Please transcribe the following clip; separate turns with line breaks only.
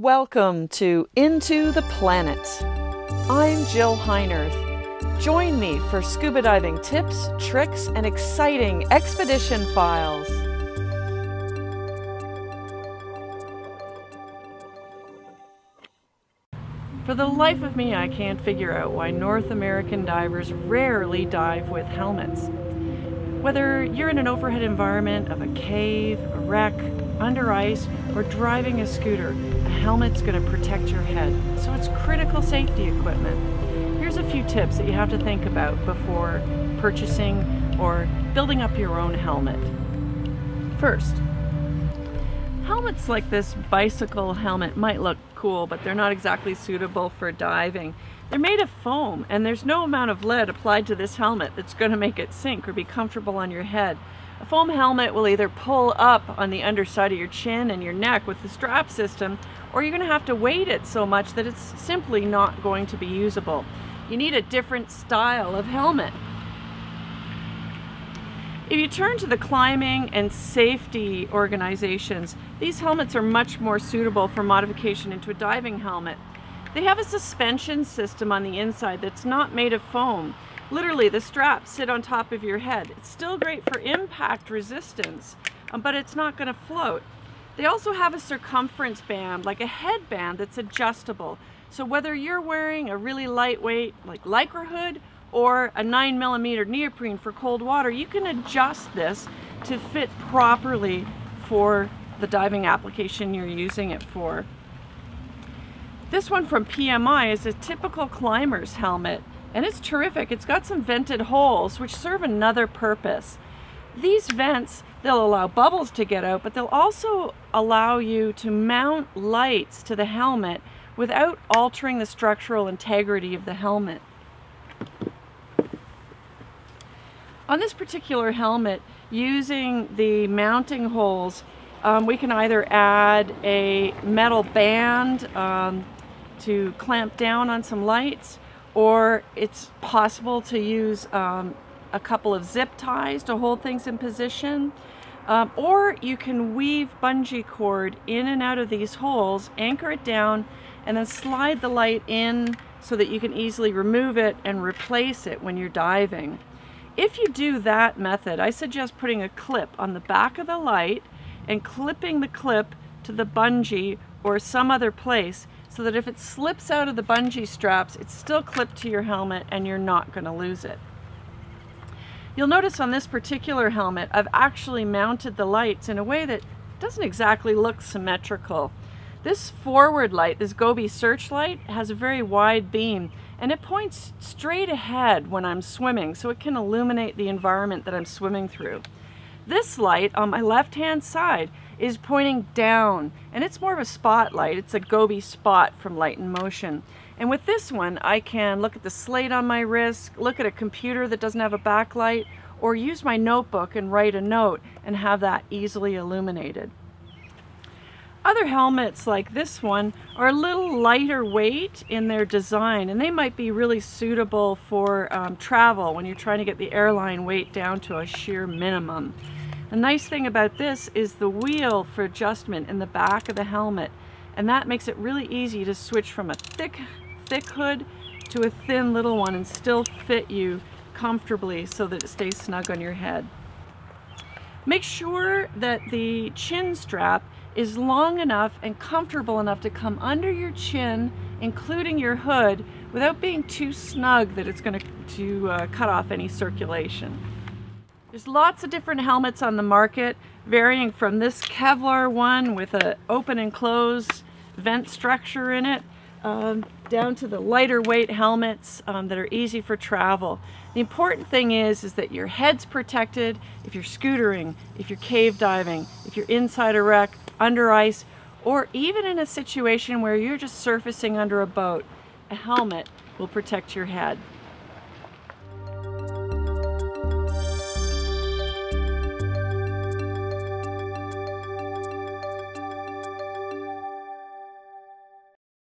Welcome to Into the Planet. I'm Jill Heinerth. Join me for scuba diving tips, tricks, and exciting expedition files. For the life of me, I can't figure out why North American divers rarely dive with helmets. Whether you're in an overhead environment of a cave, a wreck, under ice, or driving a scooter, a helmet's going to protect your head, so it's critical safety equipment. Here's a few tips that you have to think about before purchasing or building up your own helmet. First, helmets like this bicycle helmet might look cool, but they're not exactly suitable for diving. They're made of foam, and there's no amount of lead applied to this helmet that's going to make it sink or be comfortable on your head. A foam helmet will either pull up on the underside of your chin and your neck with the strap system, or you're going to have to weight it so much that it's simply not going to be usable. You need a different style of helmet. If you turn to the climbing and safety organizations, these helmets are much more suitable for modification into a diving helmet. They have a suspension system on the inside that's not made of foam. Literally, the straps sit on top of your head. It's still great for impact resistance, um, but it's not going to float. They also have a circumference band, like a headband that's adjustable. So whether you're wearing a really lightweight, like Lycra hood, or a 9 millimeter neoprene for cold water, you can adjust this to fit properly for the diving application you're using it for. This one from PMI is a typical climber's helmet and it's terrific. It's got some vented holes which serve another purpose. These vents, they'll allow bubbles to get out, but they'll also allow you to mount lights to the helmet without altering the structural integrity of the helmet. On this particular helmet, using the mounting holes, um, we can either add a metal band um, to clamp down on some lights or it's possible to use um, a couple of zip ties to hold things in position. Um, or you can weave bungee cord in and out of these holes anchor it down and then slide the light in so that you can easily remove it and replace it when you're diving. If you do that method I suggest putting a clip on the back of the light and clipping the clip to the bungee or some other place so that if it slips out of the bungee straps, it's still clipped to your helmet and you're not going to lose it. You'll notice on this particular helmet, I've actually mounted the lights in a way that doesn't exactly look symmetrical. This forward light, this Gobi searchlight, has a very wide beam and it points straight ahead when I'm swimming so it can illuminate the environment that I'm swimming through. This light on my left hand side is pointing down and it's more of a spotlight. It's a Gobi spot from Light and Motion. And with this one, I can look at the slate on my wrist, look at a computer that doesn't have a backlight, or use my notebook and write a note and have that easily illuminated. Other helmets like this one are a little lighter weight in their design and they might be really suitable for um, travel when you're trying to get the airline weight down to a sheer minimum. The nice thing about this is the wheel for adjustment in the back of the helmet and that makes it really easy to switch from a thick thick hood to a thin little one and still fit you comfortably so that it stays snug on your head. Make sure that the chin strap is long enough and comfortable enough to come under your chin, including your hood, without being too snug that it's going to, uh, cut off any circulation. There's lots of different helmets on the market, varying from this Kevlar one with an open and closed vent structure in it, um, down to the lighter weight helmets um, that are easy for travel. The important thing is, is that your head's protected if you're scootering, if you're cave diving, if you're inside a wreck, under ice, or even in a situation where you're just surfacing under a boat. A helmet will protect your head.